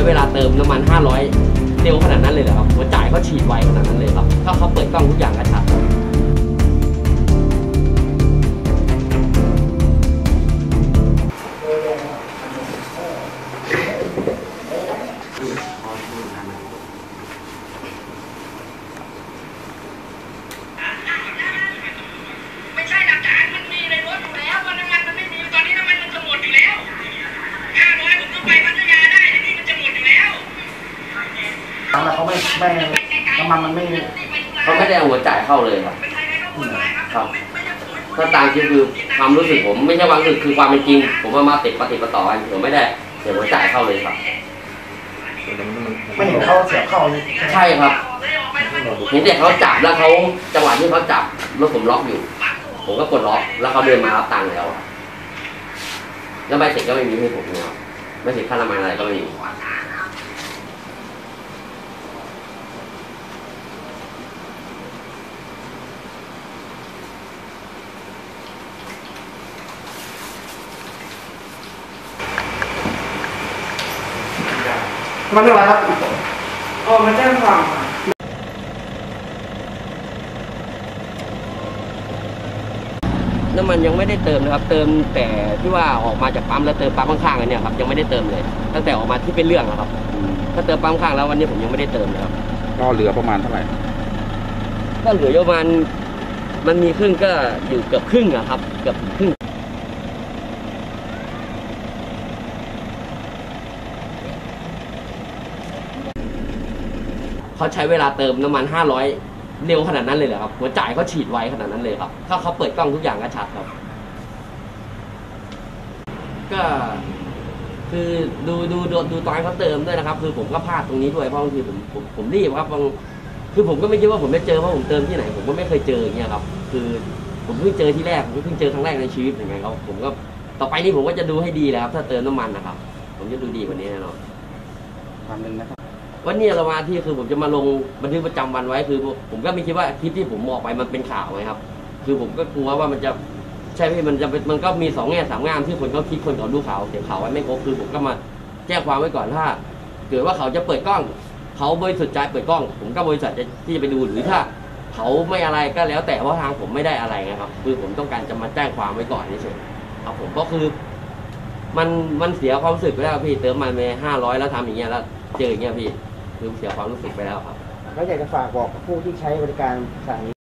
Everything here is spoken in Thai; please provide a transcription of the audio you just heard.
้เวลาเติมน้ำมัน 500 เร็วขนาดนั้นเลยเหรอครับหัวจ่ายเขาฉีดไวขนาดนั้นเลยครับ ถ้าเขาเปิดกล้องทุกอย่างกระชับ ไม่ไม่น้ำมันมันไม่เขาไม่ได้เอาหัวจ่ายเข้าเลยครับ ครับถ้าตามจริงคือความรู้สึกผมไม่ใช่ความรู้สึกคือความเป็นจริง ผมว่ามาติดปฏิปต่อกันผมไม่ได้เสียหัวจ่ายเข้าเลยครับ ไม่เห็นเขาเสียบเข้าเลยใช่ครับเห็นแต่เขาจับแล้วเขาจังหวะที่เขาจับรถผมล็อกอยู่ ผมก็กดล็อกแล้วเขาเดินมารับตังค์แล้วแล้วใบเสร็จก็ไม่มีให้ผมนะครับใบเสร็จค่าน้ำมันอะไรก็ไม่มี มันเรื่องอะไรครับโอ้มาแจ้งความค่ะน้ำมันยังไม่ได้เติมนะครับ เติมแต่ที่ว่าออกมาจากปั๊มแล้วเติมปั๊มข้างๆกันเนี่ยครับยังไม่ได้เติมเลย ตั้งแต่ออกมาที่เป็นเรื่องอะครับ ถ้าเติมปั๊มข้างแล้ววันนี้ผมยังไม่ได้เติมเลยครับก็เหลือประมาณเท่าไหร่ก็เหลืออยู่ประมาณมันมีครึ่งก็อยู่เกือบครึ่งอะครับเกือบครึ่ง เขาใช้เวลาเติมน้ำมัน 500 เร็วขนาดนั้นเลยเหรอครับหัวจ่ายเขาฉีดไวขนาดนั้นเลยครับถ้าเขาเปิดกล้องทุกอย่างก็ชัดครับ ก็คือดูดูดูดูตอนเขาเติมด้วยนะครับ คือผมก็พลาดตรงนี้ด้วยเพราะบางทีผมผมผมรีบครับบางคือผมก็ไม่คิดว่าผมจะเจอเพราะผมเติมที่ไหน ผมก็ไม่เคยเจออย่างเงี้ยครับ คือผมเพิ่งเจอที่แรกผมเพิ่งเจอครั้งแรกในชีวิตเหมือนกันครับผมก็ต่อไปนี้ผมก็จะดูให้ดีแล้วครับถ้าเติมน้ำมันนะครับ ผมจะดูดีกว่านี้แน่นอนความหนึ่งนะครับ วันนี้เรามาที่คือผมจะมาลงบันทึกประจำวันไว้คือ ผมก็ไม่คิดว่าคลิปที่ผมออกไปมันเป็นข่าวไงครับ คือผมก็กลัวว่ามันจะใช่ไหมมันจะเป็นมันก็มีสองแง่สามงามที่คนเขาคิดคนเขาดูข่าวเขียนข่าวไว้ไม่ครบคือผมก็มาแจ้งความไว้ก่อนถ้าเกิดว่าเขาจะเปิดกล้องเขาบริสุทธิ์ใจเปิดกล้อง ผมก็บริสุทธิ์ใจที่จะไปดูหรือถ้าเขาไม่อะไรก็แล้ว แต่เพราะทางผมไม่ได้อะไรไงครับคือผมต้องการจะมาแจ้งความไว้ก่อนเฉยๆครับผมก็คือ มันมันเสียความรู้สึกไปแล้วพี่เติมมันไปห้าร้อยแล้วทำอย่างเงี้ยแล้วเจออย่างเงี้ยพี่ คือเสียความรู้สึกไปแล้วครับ แล้วอยากจะฝากบอกผู้ที่ใช้บริการสถานี